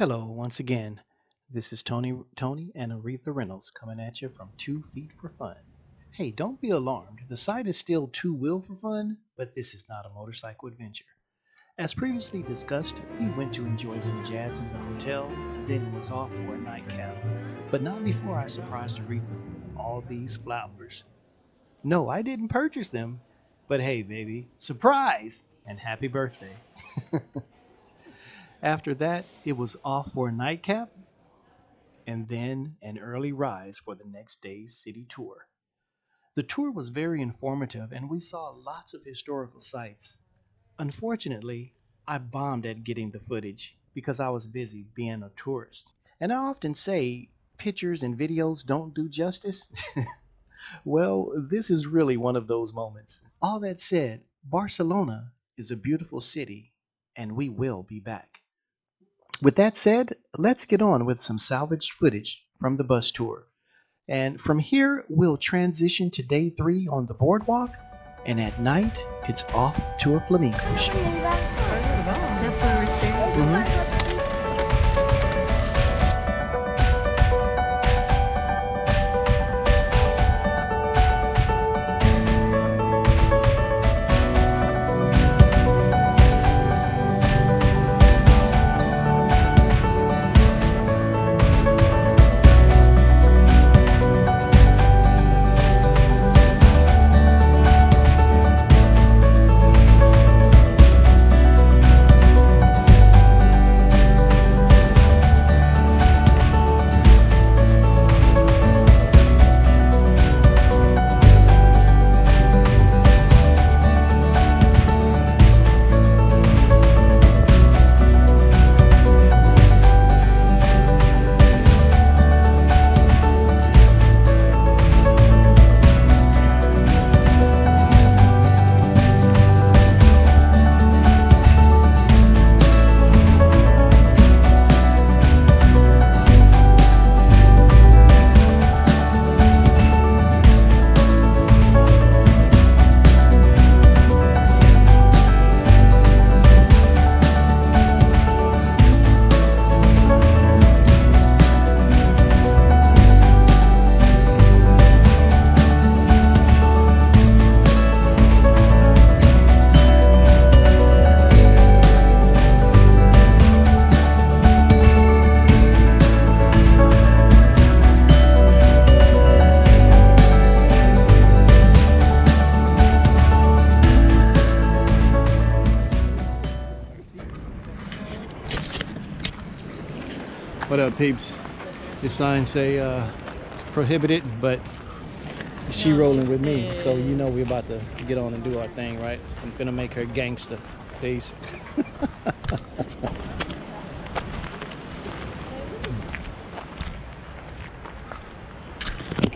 Hello, once again. This is Tony, Tony and Aretha Reynolds coming at you from Two Feet for Fun. Hey, don't be alarmed. The site is still Two Wheel for Fun, but this is not a motorcycle adventure. As previously discussed, we went to enjoy some jazz in the hotel, then was off for a nightcap. But not before I surprised Aretha with all these flowers. No, I didn't purchase them, but hey, baby, surprise and happy birthday. After that, it was off for a nightcap and then an early rise for the next day's city tour. The tour was very informative and we saw lots of historical sites. Unfortunately, I bombed at getting the footage because I was busy being a tourist. And I often say pictures and videos don't do justice. well, this is really one of those moments. All that said, Barcelona is a beautiful city and we will be back. With that said, let's get on with some salvaged footage from the bus tour. And from here, we'll transition to day three on the boardwalk. And at night, it's off to a flamenco show. That's where we're staying. Mhm. Peeps? This sign say uh, prohibited, but she rolling with me, so you know we're about to get on and do our thing, right? I'm gonna make her gangster. Peace. Look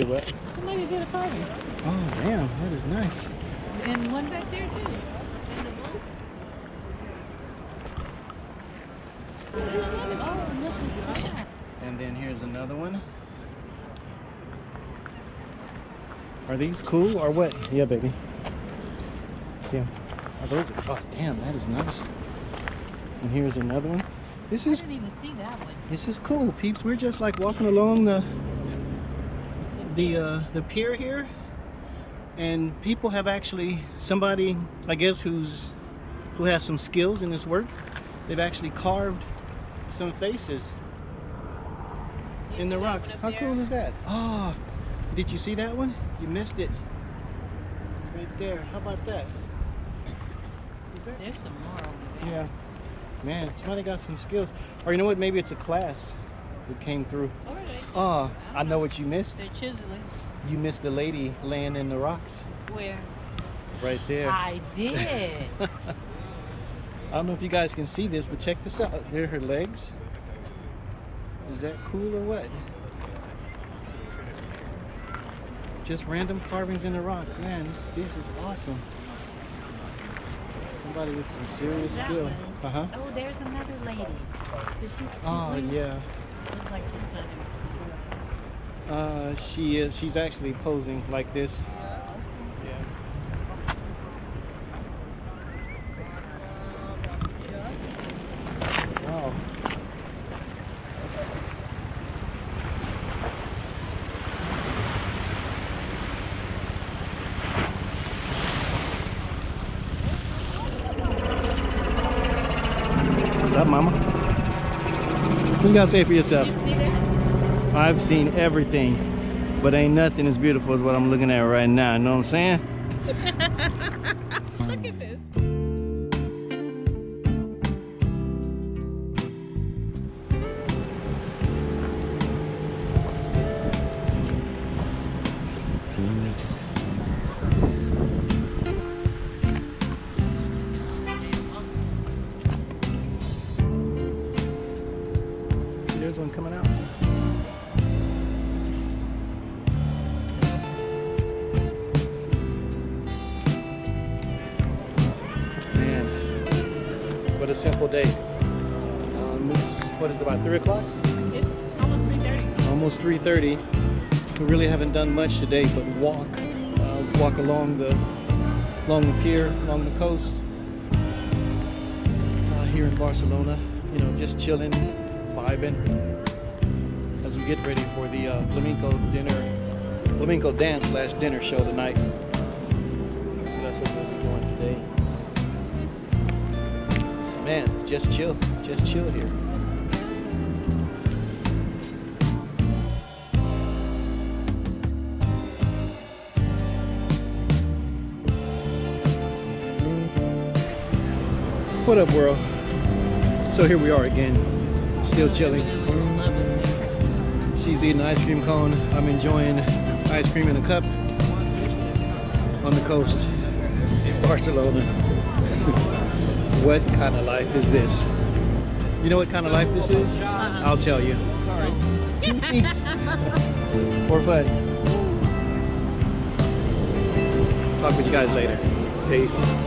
at what? Somebody did a party. Oh, damn, that is nice. And one back there too. The. Oh, this is fine. And then here's another one. Are these cool or what? Yeah, baby. See 'em? Are those? Oh, damn, that is nice. And here's another one. This I is didn't even see that one. this is cool, peeps. We're just like walking along the the uh, the pier here, and people have actually somebody, I guess, who's who has some skills in this work. They've actually carved some faces You in the rocks. How cool is that? Oh, did you see that one? You missed it. Right there. How about that? Is that? There's some more over there. Yeah. Man, somebody got some skills. Or you know what? Maybe it's a class that came through. Oh, I know what you missed. They're chiseling. You missed the lady laying in the rocks. Where? Right there. I did. I don't know if you guys can see this, but check this out. There are her legs. Is that cool or what? Just random carvings in the rocks. Man, this, this is awesome. Somebody with some serious That skill. Uh huh. oh, there's another lady. Is she, she's Oh, leaving? yeah. Looks like she's southern. Uh, she is. She's actually posing like this. Yeah. Wow. What you gotta say for yourself? You? I've seen everything, but ain't nothing as beautiful as what I'm looking at right now. You know what I'm saying? Almost 3.30. We really haven't done much today but walk. Uh, walk along the, along the pier, along the coast. Uh, here in Barcelona, you know, just chilling, vibing as we get ready for the uh, flamenco dinner, flamenco dance slash dinner show tonight. So that's what we'll be doing today. Man, just chill, just chill here. What up, world? So here we are again, still chilling. She's eating an ice cream cone. I'm enjoying ice cream in a cup on the coast in Barcelona. what kind of life is this? You know what kind of life this is? Uh-huh. I'll tell you. Sorry. Two feet. Four foot. Talk with you guys later. Peace.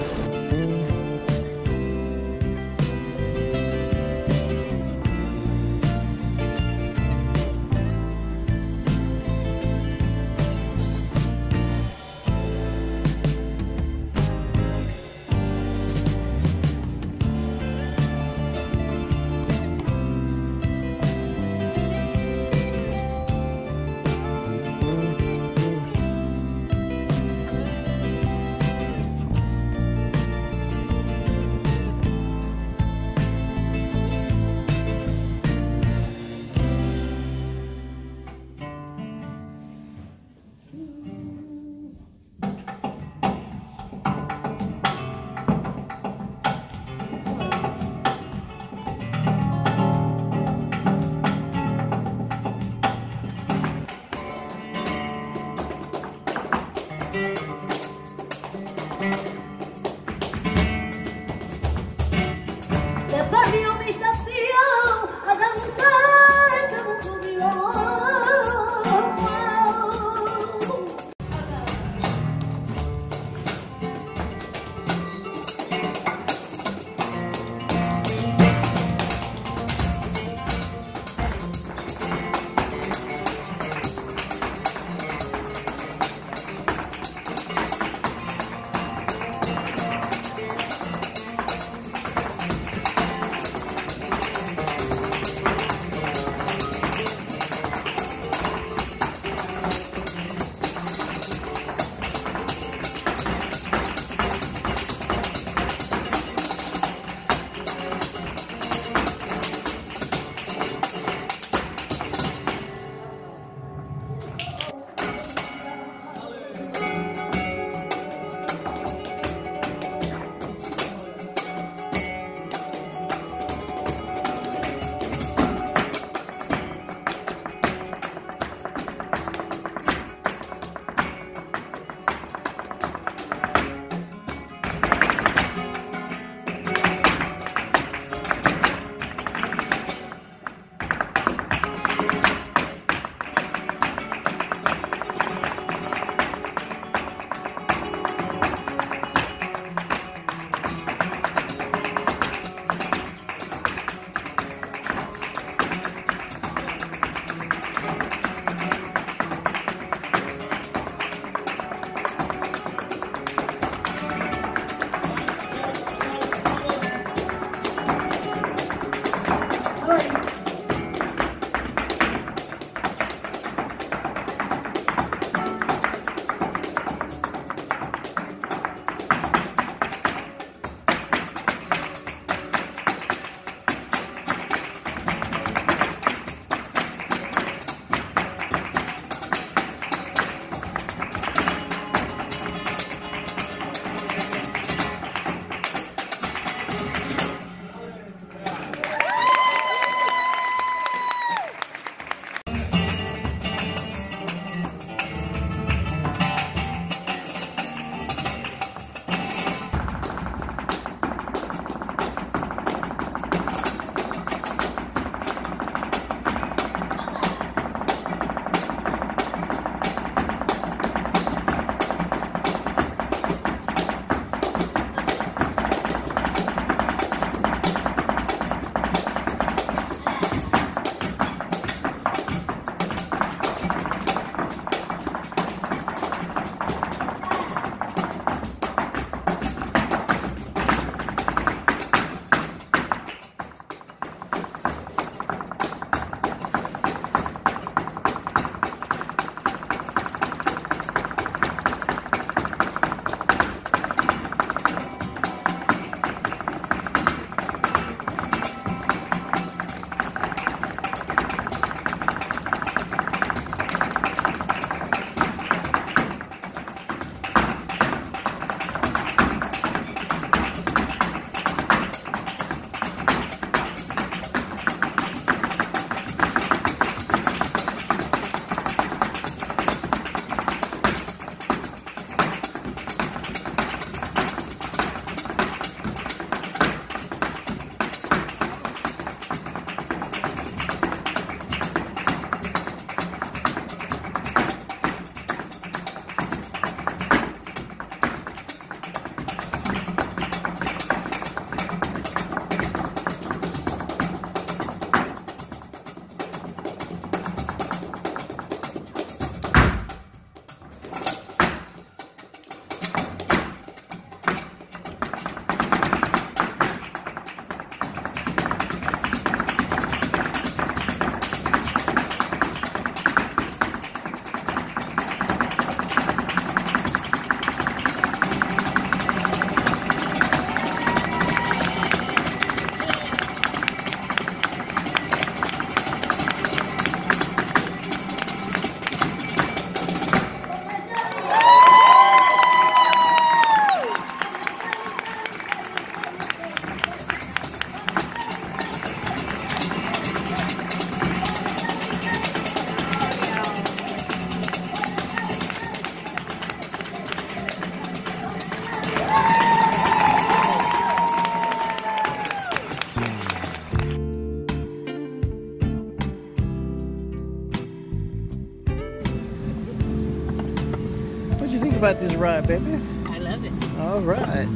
About this ride, baby? I love it. All right.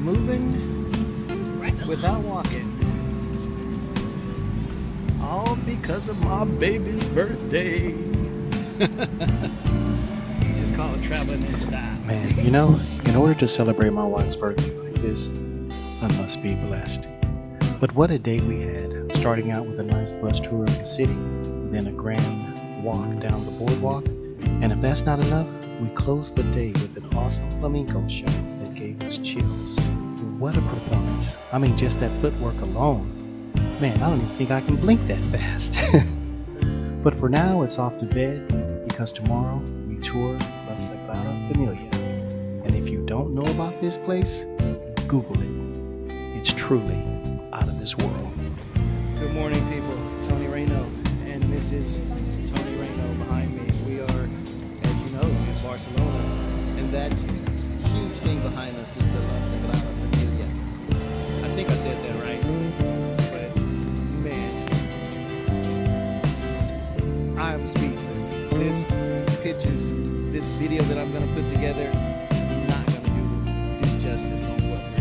Moving Right without walking. All because of my baby's birthday. Just call it traveling in style. Man, you know, in order to celebrate my wife's birthday like this, I must be blessed. But what a day we had, starting out with a nice bus tour of the city, then a grand walk down the boardwalk, and if that's not enough, we closed the day with an awesome flamenco show that gave us chills. What a performance. I mean, just that footwork alone. Man, I don't even think I can blink that fast. but for now, it's off to bed because tomorrow we tour La Sagrada Familia. And if you don't know about this place, Google it. It's truly out of this world. Good morning, Barcelona. And that huge thing behind us is the La Sagrada Familia. I think I said that right. But man, I'm speechless. This pictures, this video that I'm gonna put together is not gonna do, do justice on what